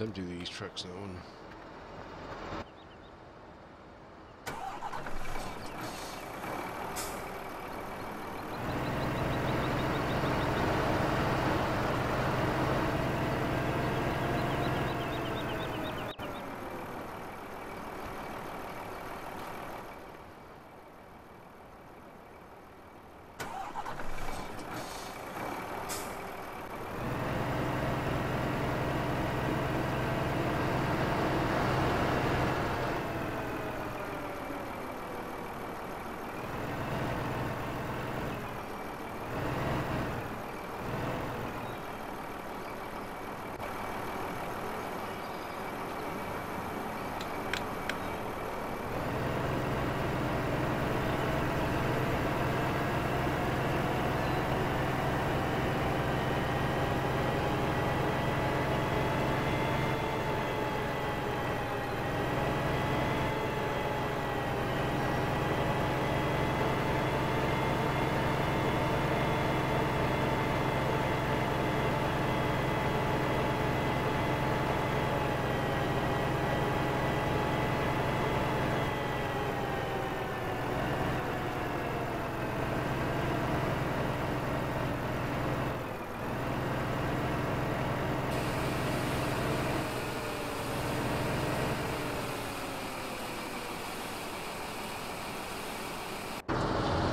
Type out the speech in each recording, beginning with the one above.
them do these tricks now. And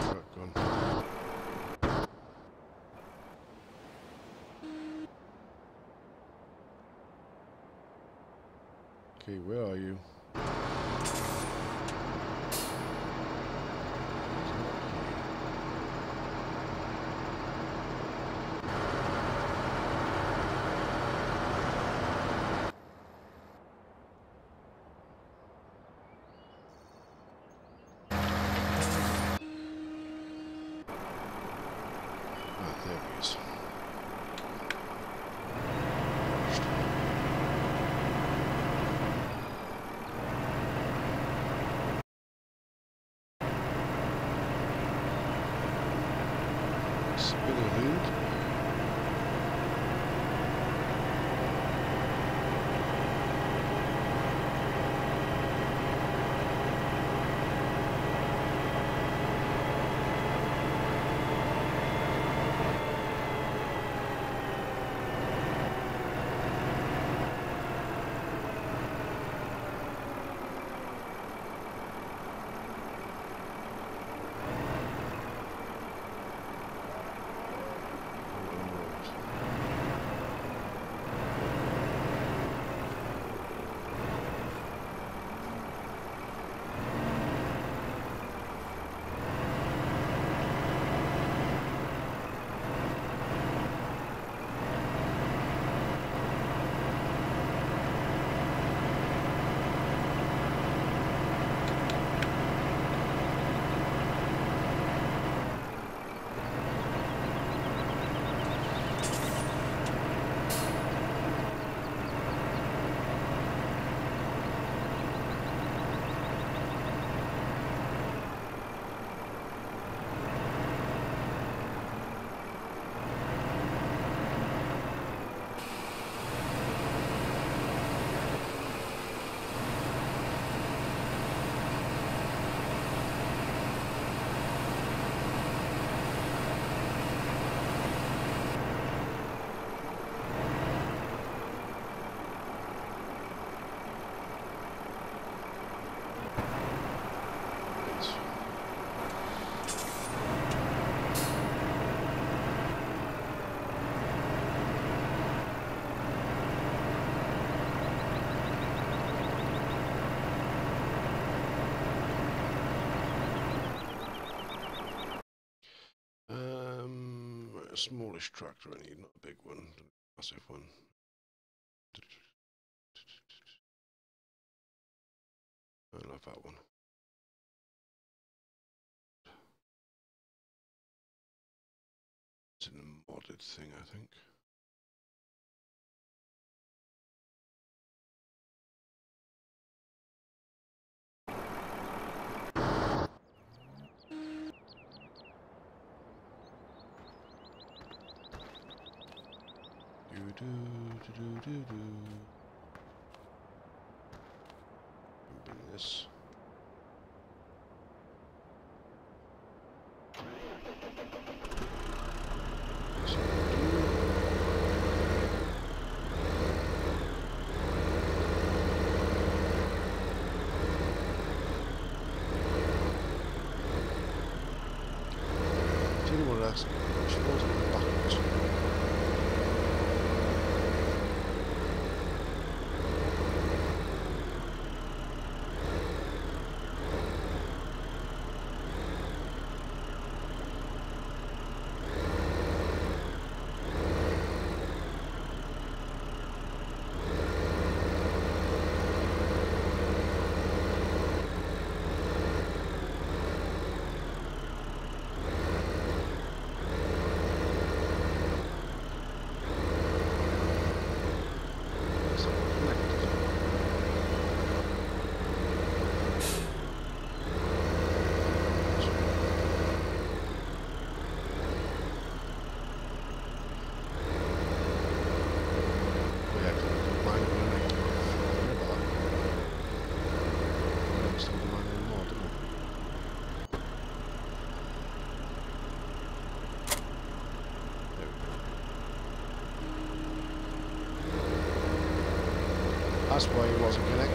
truck gone. Okay, where are you? Ah, there he is. Spinning a smallish tractor I need, not a big one, a massive one. I love that one. It's a modded thing, I think. do, do, do, do, do. Bring this. That's why he wasn't connected.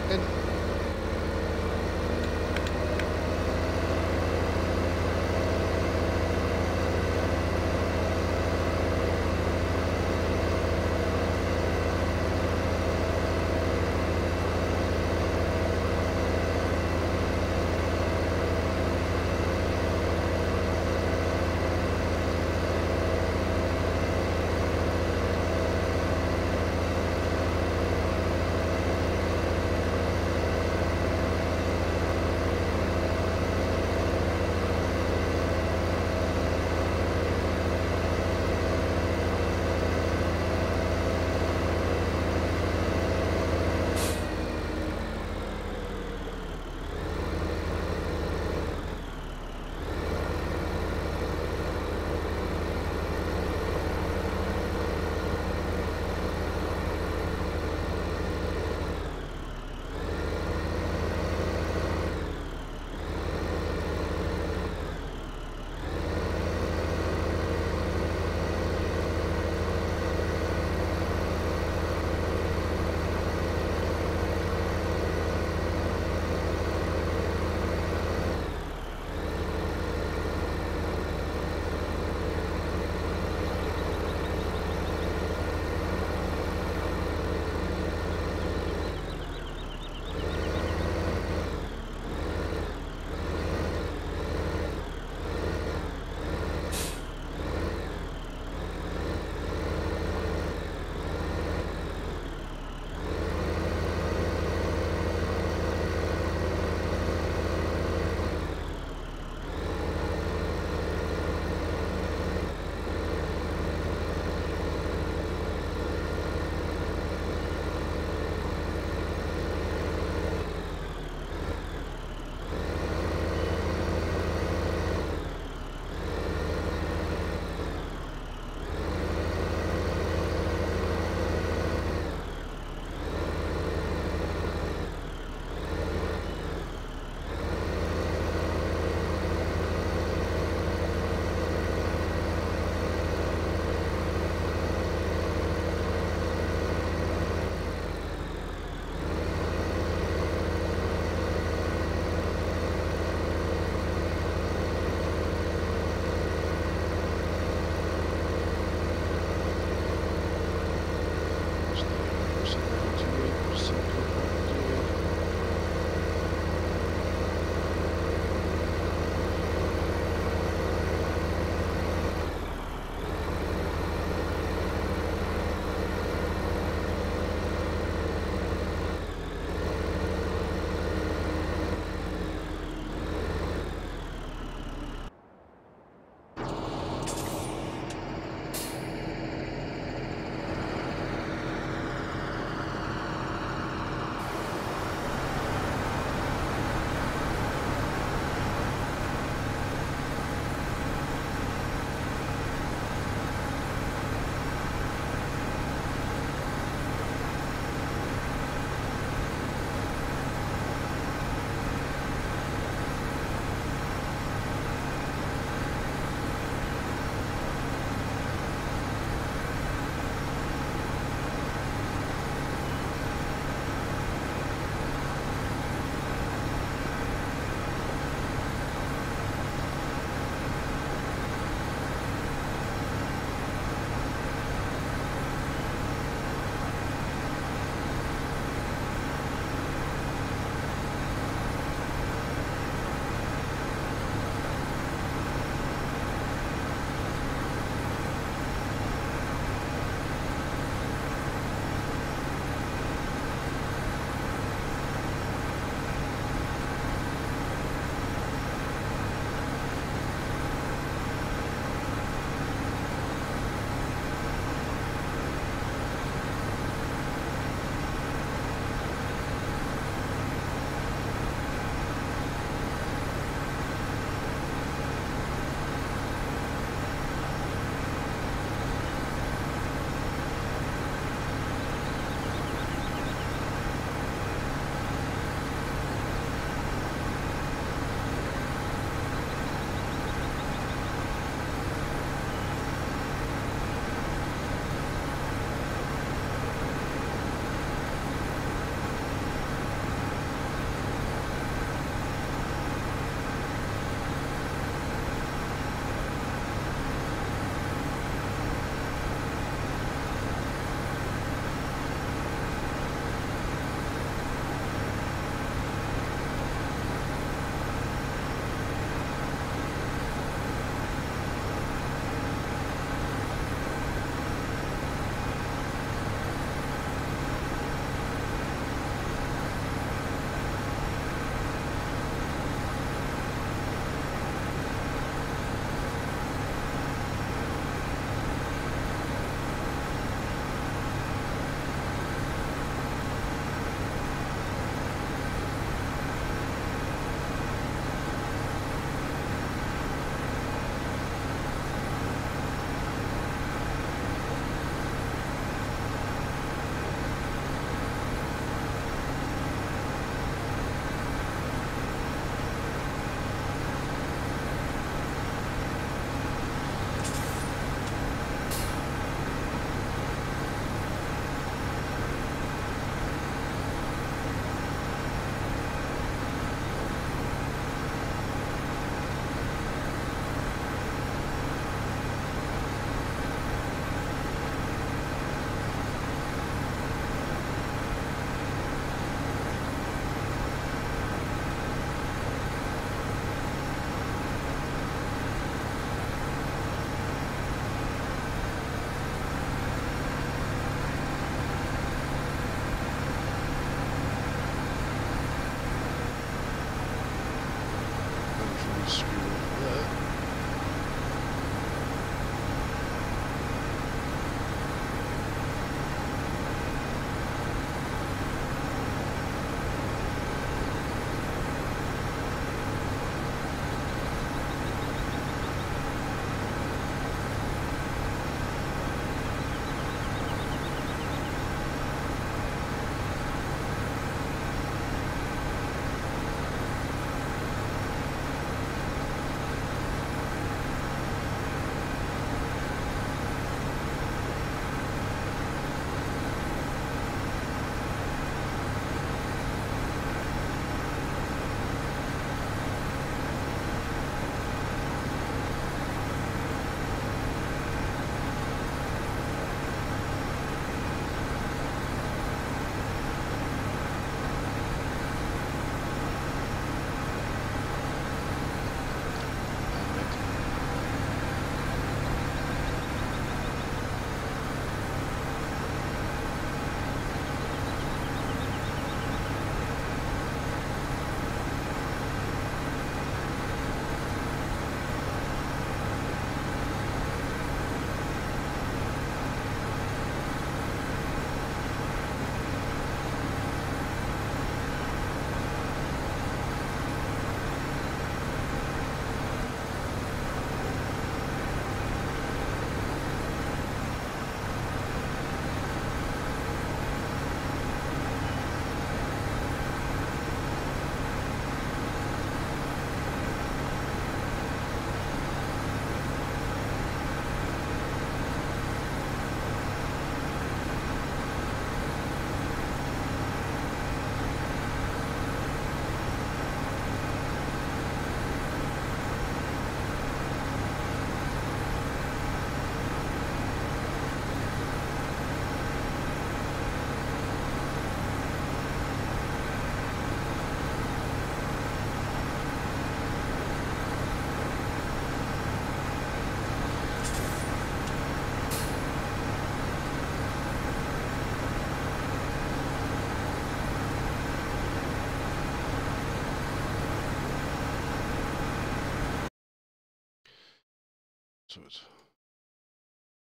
To.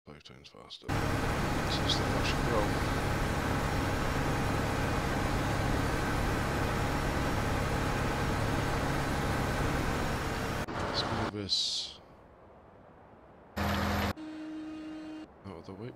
Five times faster. This thing actually grow. Let's move this out of the way.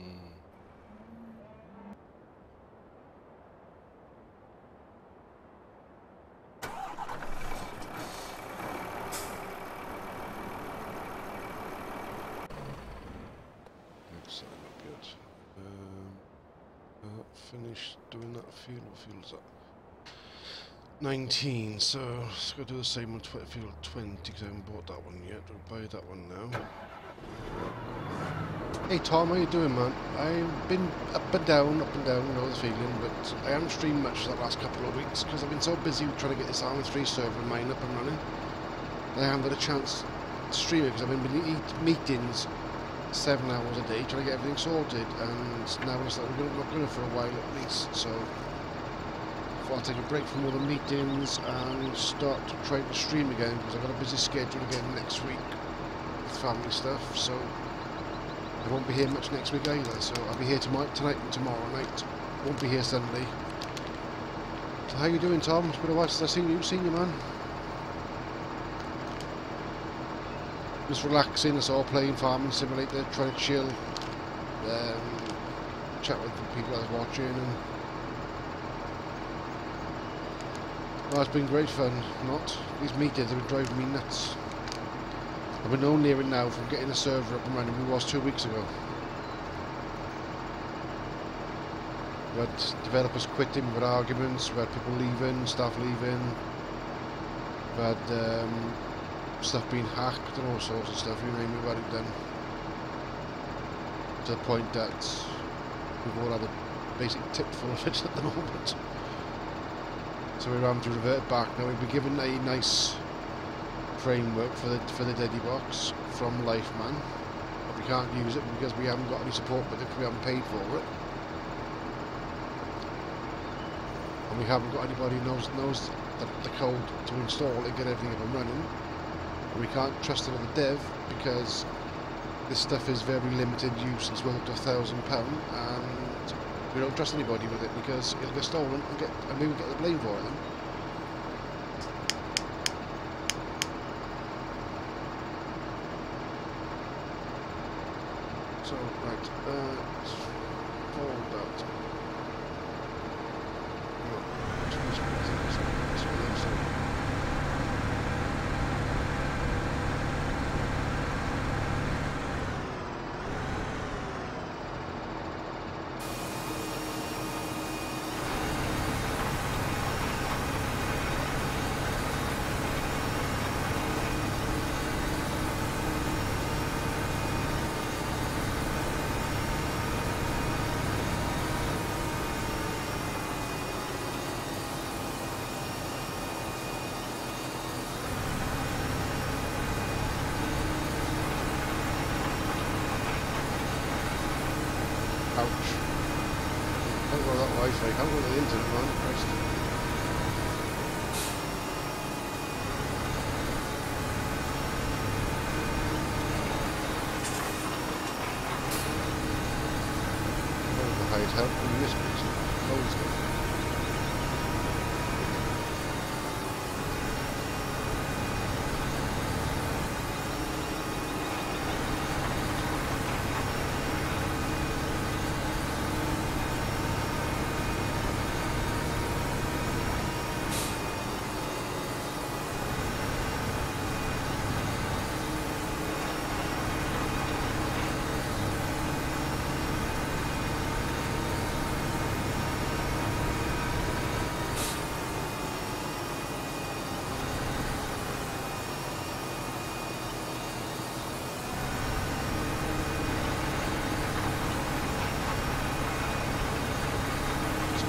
Mm. Looks like not good. Um, uh, finished doing that field. What field is that? 19, so let's go do the same on field 20 because I haven't bought that one yet. We'll buy that one now. Hey Tom, how you doing, man? I've been up and down, up and down, you know the feeling, but I haven't streamed much the last couple of weeks because I've been so busy trying to get this Arma 3 server of mine up and running. I haven't had a chance to stream it because I've been in eat meetings seven hours a day trying to get everything sorted, and now it's like we're not going for a while at least, so I'll take a break from all the meetings and start trying to stream again because I've got a busy schedule again next week with family stuff, so I won't be here much next week either, so I'll be here tonight, tonight and tomorrow night. Won't be here Sunday. So how you doing, Tom? It's been a while since I've seen you. Seen you, man. Just relaxing, all playing Farming Simulator, trying to chill, um, chat with the people I was watching, and well, it's been great fun. Not these meetings have been driving me nuts. I've been no near now from getting the server up and running we was two weeks ago. We had developers quitting, we had arguments, we had people leaving, staff leaving, we had um, stuff being hacked and all sorts of stuff, you name it, we had it done. To the point that we've all had a basic tip full of it at the moment. So we're having to revert back now. We've been given a nice framework for the for the Deddy box from Lifeman, but we can't use it because we haven't got any support because we haven't paid for it, and we haven't got anybody who knows knows the, the code to install it, get everything up and running. We can't trust another dev because this stuff is very limited use. It's worth up to a thousand pound, and we don't trust anybody with it because it'll get stolen and get and we will get the blame for it.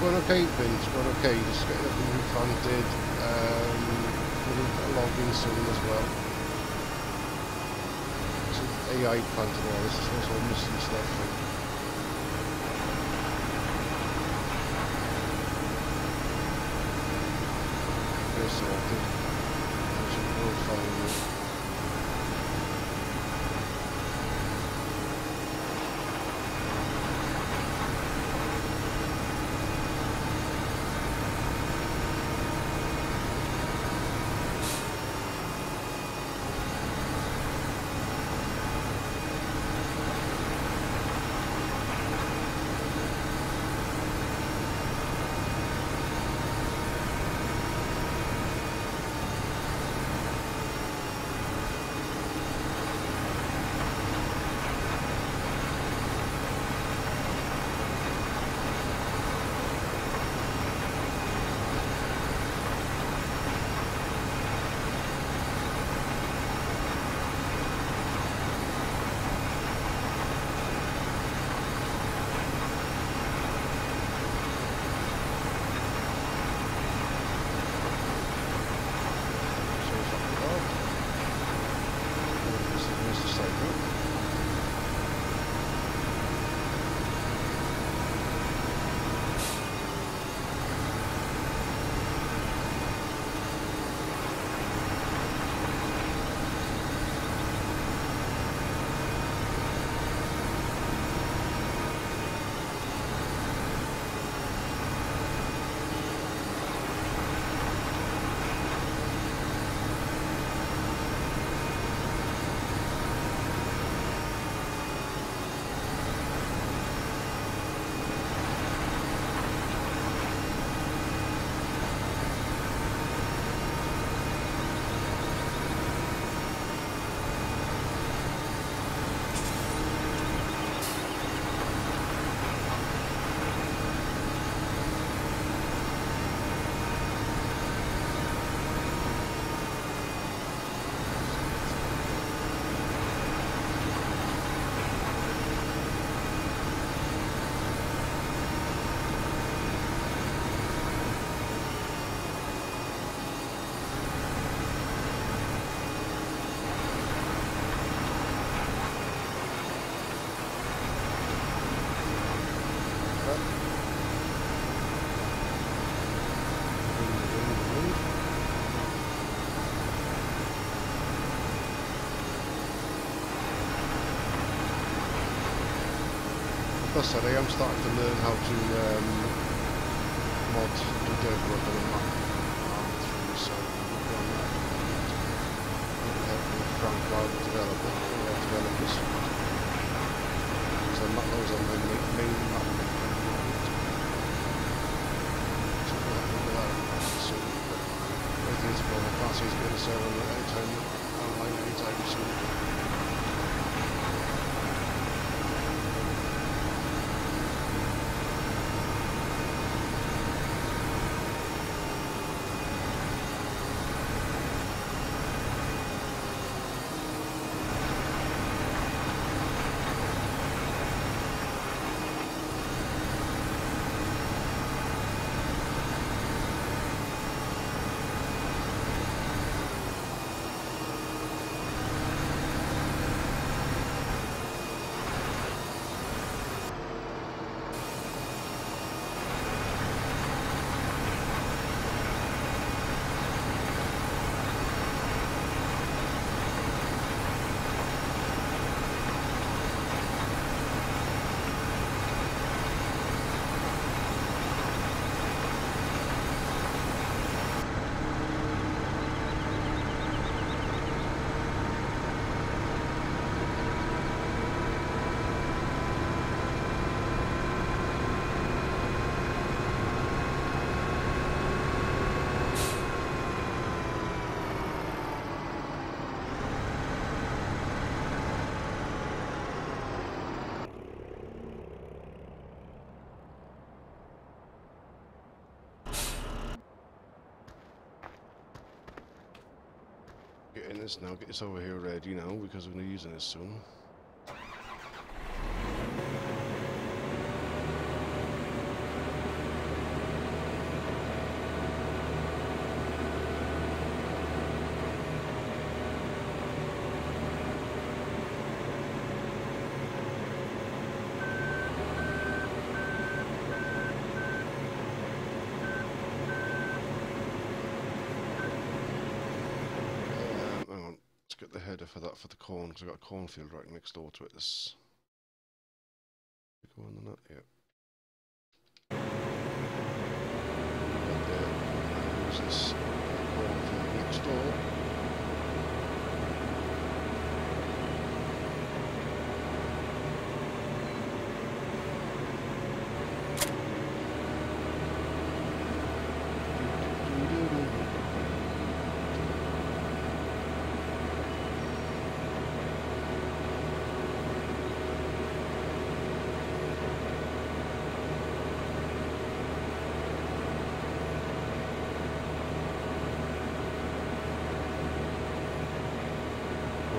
Going okay. It's going okay. Just getting everything replanted. Um, we're logging soon as well. Some AI planted all this. It's also missing stuff. Starting to learn how to um, mod the dirt work on the map um, through, so I'm working on that. With the help of Frank Wild developer, one of our developers. So that was on my main, main map. So we'll have to look at that soon. But everything's going, I can't see it's going to sell anytime online anytime soon. This now, this over here ready now because we're going to be using this soon. get the header for that for the corn because I've got a cornfield right next door to it. This go on the nut, yeah. And uh, use this cornfield next door.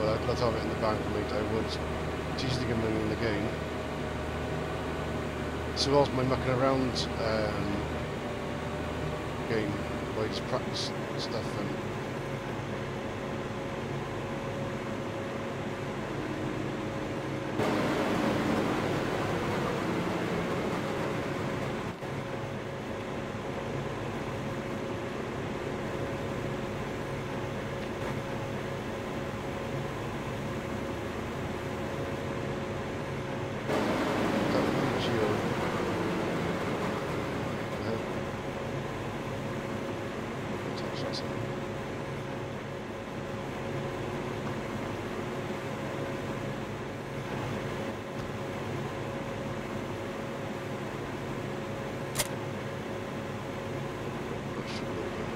Well, I'd have it in the bank, mate. I would. It's easy to get money in the game. So whilst my mucking around um, game, just practice stuff and that Geo. Uh, touch that side. Push a little bit.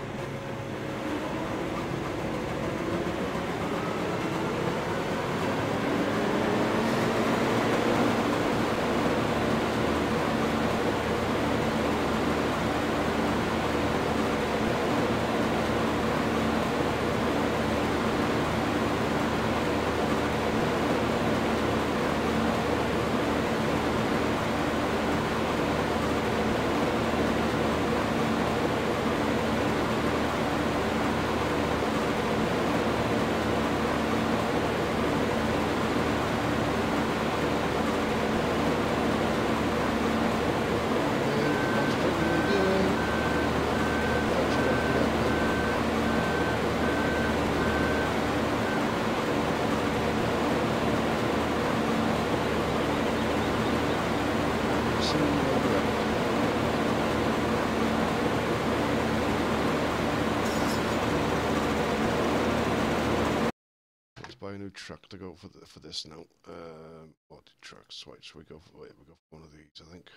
Let's buy a new truck to go for the, for this now. Um, what trucks? So we go for wait, we go for one of these, I think.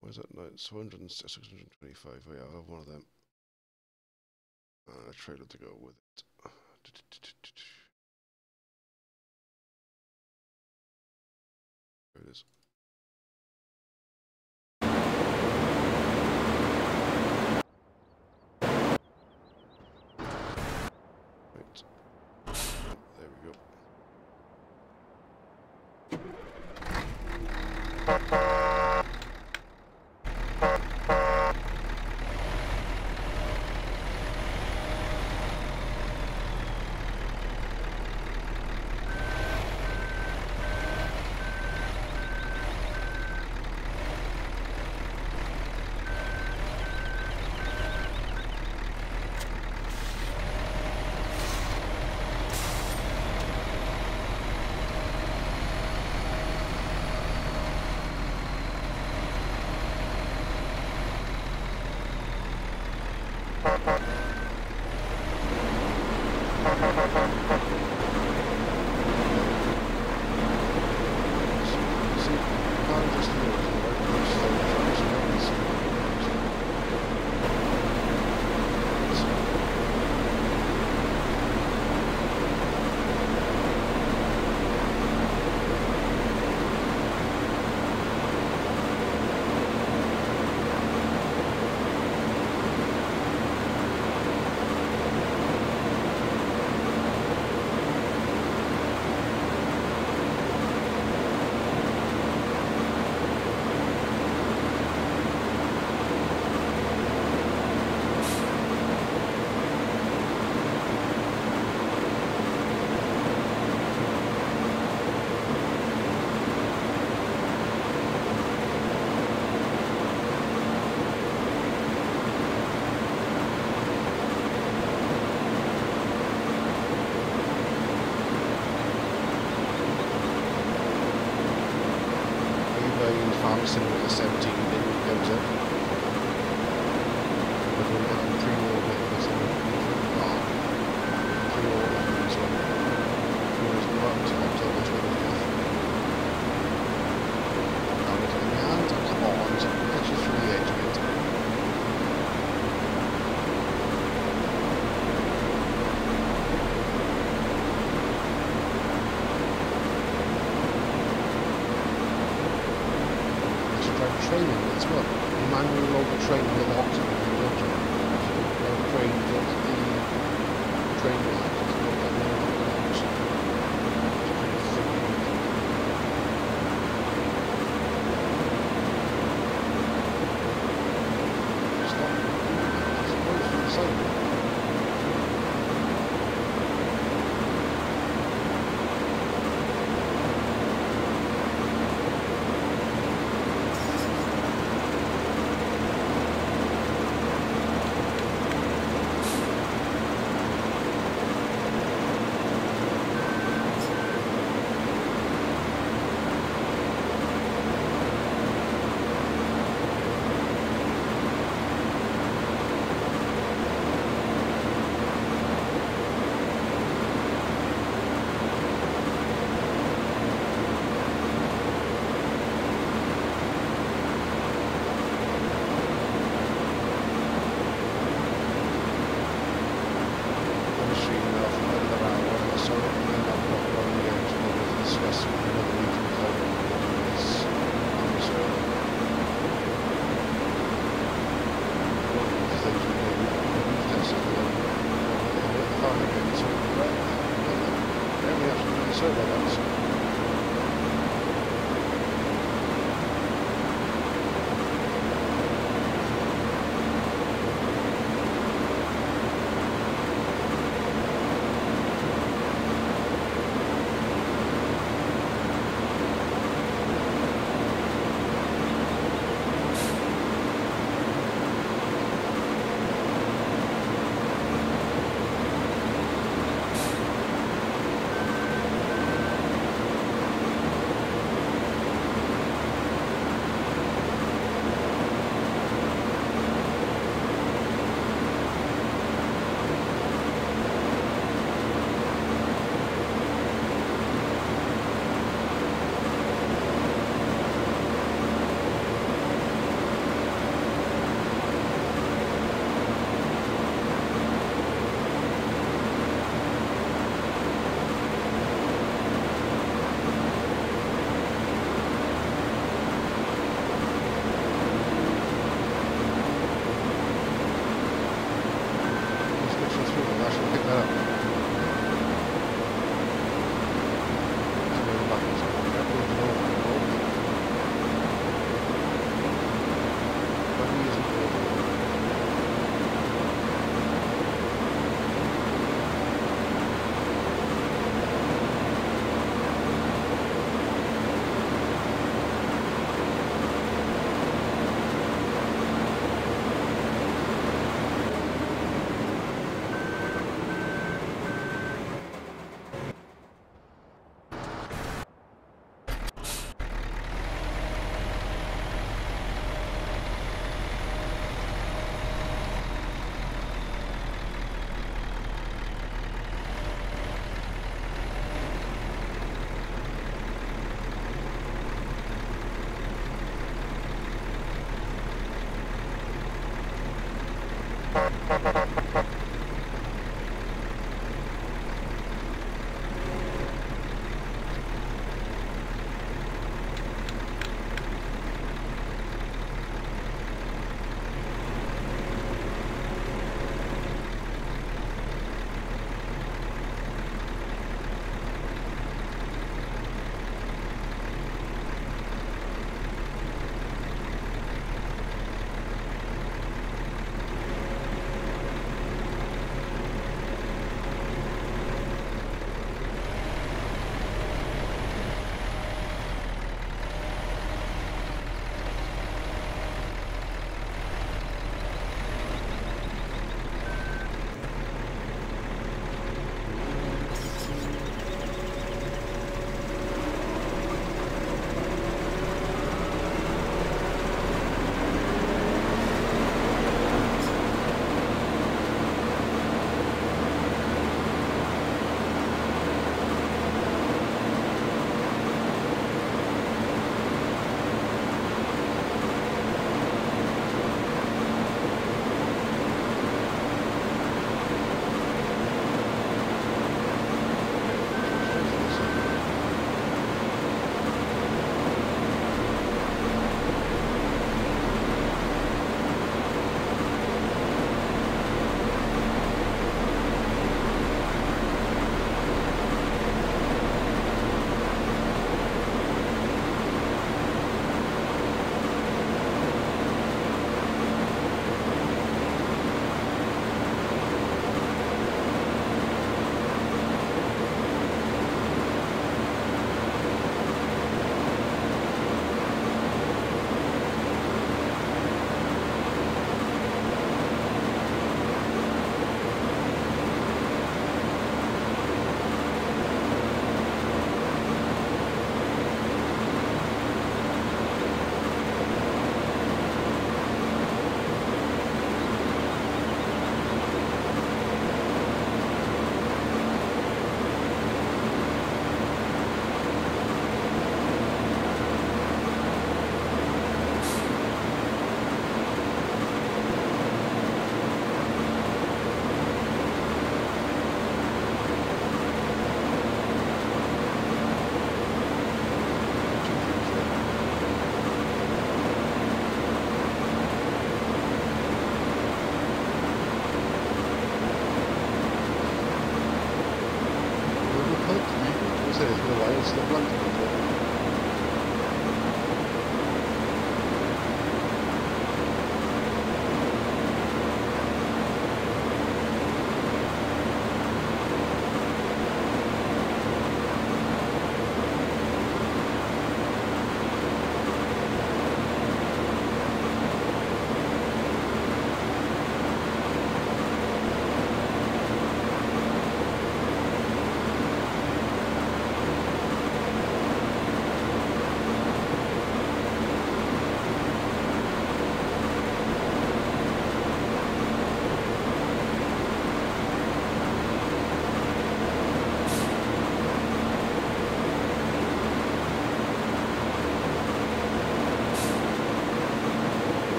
Where's that? No, it's 625. Oh, yeah, I'll have one of them. Uh, a trailer to go with it.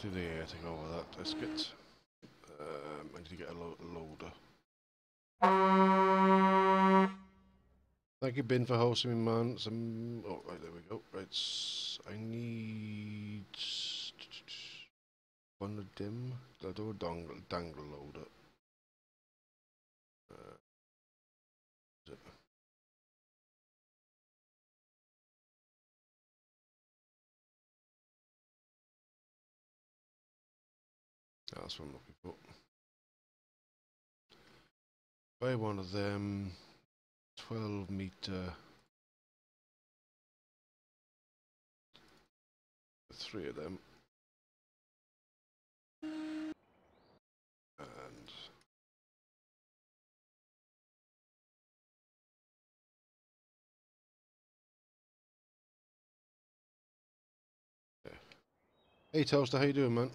Through the air to go over that biscuit. Um, I need to get a lo loader. Thank you, Ben, for hosting me, man. Some. Oh, right, there we go. Right, I need. One of them. I'll do a dongle, dangle loader. Uh, That's what I'm looking for. Buy one of them. 12 meter. Three of them. And Hey Toaster, how you doing man?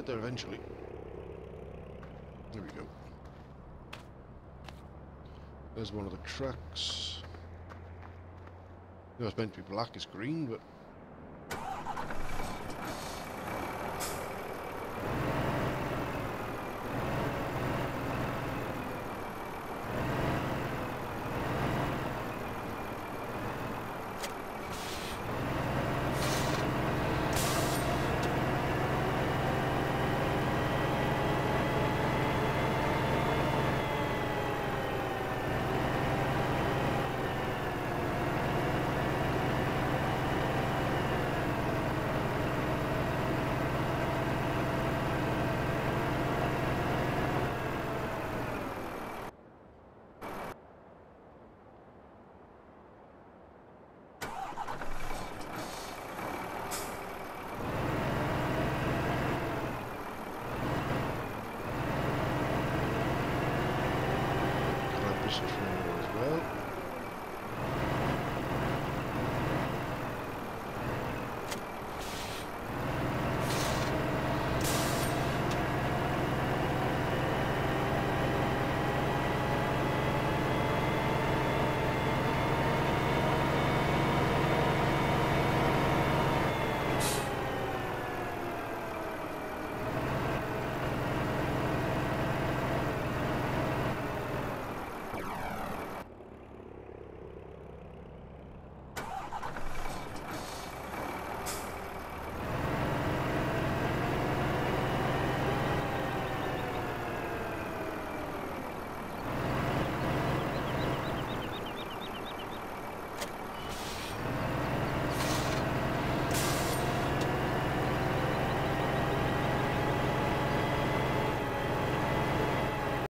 get there eventually. There we go. There's one of the tracks. It was meant to be black, it's green, but